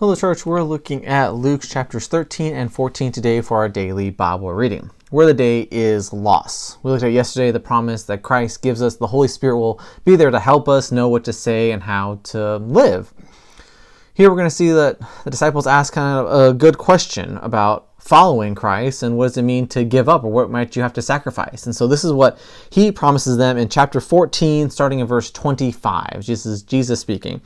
Hello, church. We're looking at Luke chapters 13 and 14 today for our daily Bible reading. Where the day is loss. We looked at yesterday the promise that Christ gives us. The Holy Spirit will be there to help us know what to say and how to live. Here we're going to see that the disciples ask kind of a good question about following Christ and what does it mean to give up or what might you have to sacrifice. And so this is what he promises them in chapter 14, starting in verse 25. Jesus Jesus speaking.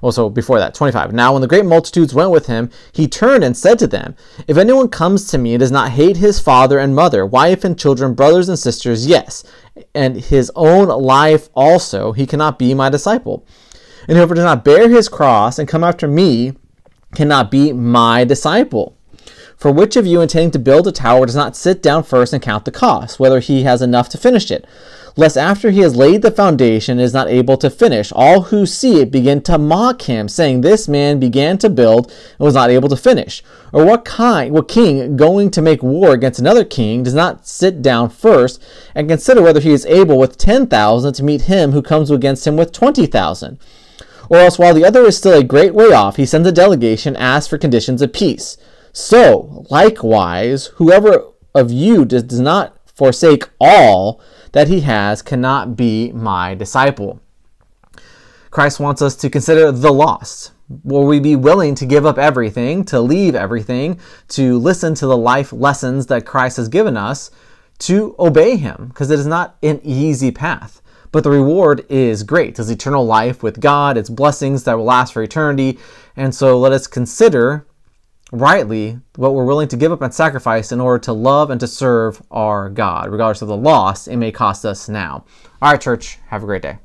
Also, before that, 25. Now, when the great multitudes went with him, he turned and said to them, If anyone comes to me and does not hate his father and mother, wife and children, brothers and sisters, yes, and his own life also, he cannot be my disciple. And whoever does not bear his cross and come after me cannot be my disciple. For which of you intending to build a tower does not sit down first and count the cost, whether he has enough to finish it? Lest after he has laid the foundation and is not able to finish, all who see it begin to mock him, saying, This man began to build and was not able to finish. Or what kind what king going to make war against another king does not sit down first and consider whether he is able with ten thousand to meet him who comes against him with twenty thousand? Or else while the other is still a great way off, he sends a delegation, and asks for conditions of peace. So, likewise, whoever of you does, does not forsake all that he has cannot be my disciple. Christ wants us to consider the lost. Will we be willing to give up everything, to leave everything, to listen to the life lessons that Christ has given us, to obey him? Because it is not an easy path. But the reward is great. It's eternal life with God, it's blessings that will last for eternity. And so let us consider rightly what we're willing to give up and sacrifice in order to love and to serve our God. Regardless of the loss it may cost us now. All right, church, have a great day.